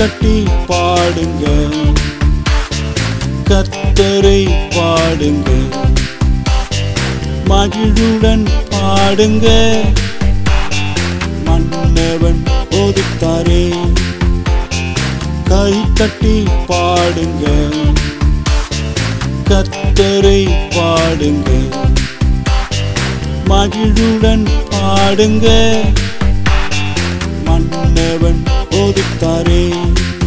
தட்டி பாடுங்க கர்த்தரை பாடுங்க மகிழுடன் பாடுங்க மன்னவன் ஒதுத்தாரே கை தட்டி பாடுங்க கர்த்தரை பாடுங்க மகிழுடன் பாடுங்க மன்னவன்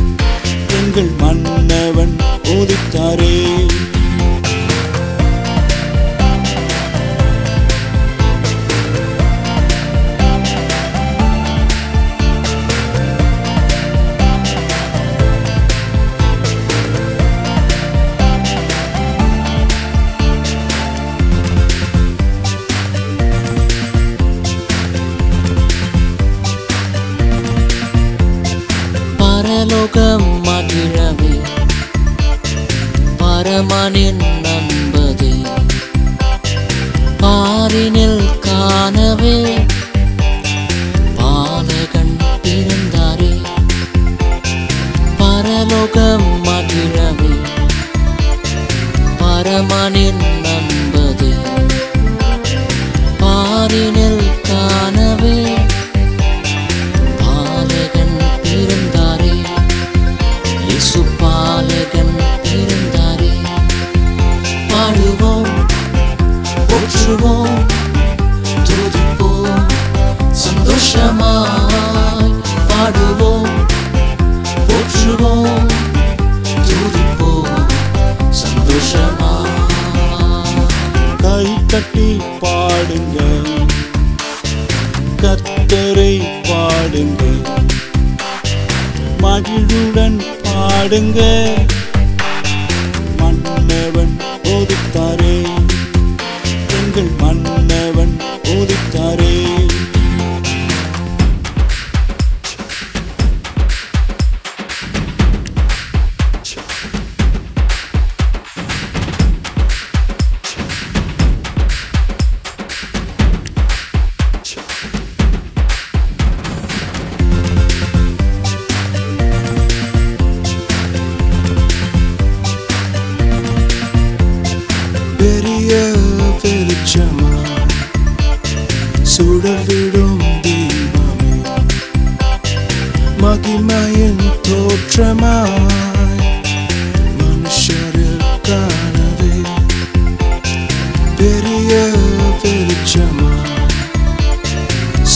பரமனின் நண்பது. பாரினில் காணவே பாலகன் பிறந்தாரே. இசு பாலகன் பிறந்தாரே. பாடுவோம் போற்றுவோம் துதிப்போம் சந்தோஷமாய் பாடுவோம் போற்றுவோம் துதிப்போம் சந்தோஷமாய் தட்டி பாடுங்க கத்தரை பாடுங்க மகிழுடன் பாடுங்க மன்னவன் ஒதுத்தாரே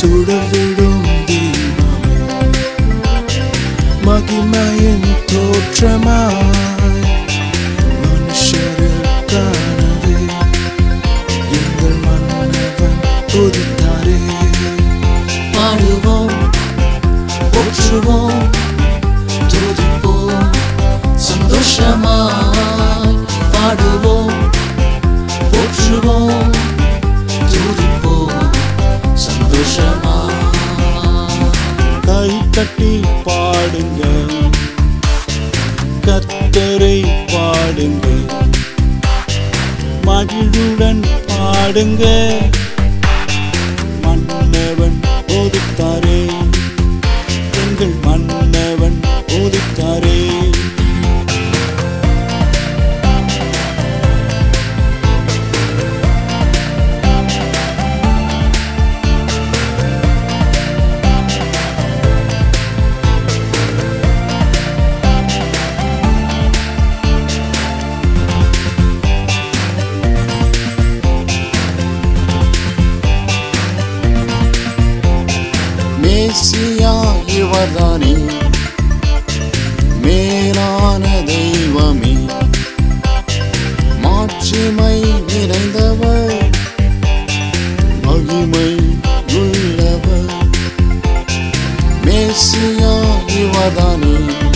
சுடர்விடும் தீபமே. மகிமையின் தோற்றமாய் மனுஷரில் எங்கள் மன்னவன் துதித்தாரே பாடுவோம் போற்றுவோம் துதிப்போம் சந்தோஷமாய் பாடுவோம் போற்றுவோம். தட்டி பாடுங்க கத்தரை பாடுங்க மகிழுடன் பாடுங்க மன்னவன் ஒதுத்தாரே. すようは我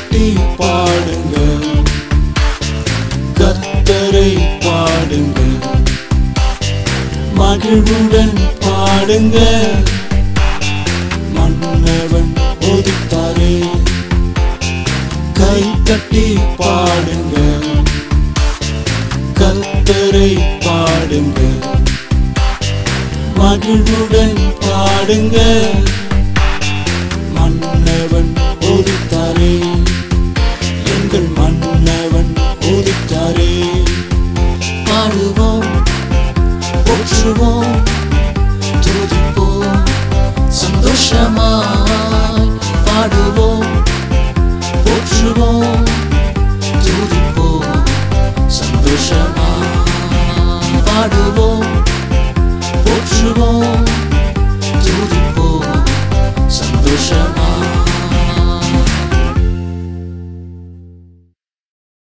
தட்டி பாடுங்க கத்தரை பாடுங்க மகிழ்வுடன் பாடுங்க மன்னவன் ஒதுத்தாரே கை தட்டி பாடுங்க கத்தரை பாடுங்க மகிழ்வுடன் பாடுங்க துதிப்போம் சந்தோஷமாய் பாடுவோம் போற்றுவோம் துதிப்போம் சந்தோஷமாய் பாடுவோம் போற்றுவோம் துதிப்போம் சந்தோஷமாய்.